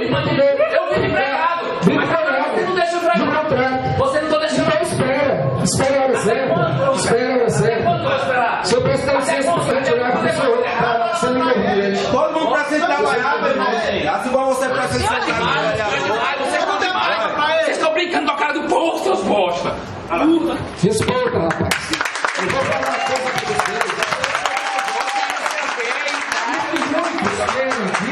Eu vim pra. Eu vim empregado. Vim é, mas você não deixa eu trabalhar. Tá você não tá deixando. Então espera. Espera a hora. Espera a hora certa. Quanto eu esperar? Se eu penso que tem licença pra frente, olhar pro senhor. Você não me entende. Todo mundo tá precisa trabalhar, meu irmão. Assim como você precisa é trabalhar. É vocês estão brincando com a cara do povo, seus bosta. Puta. Rapaz. Eu vou falar uma coisa pra vocês.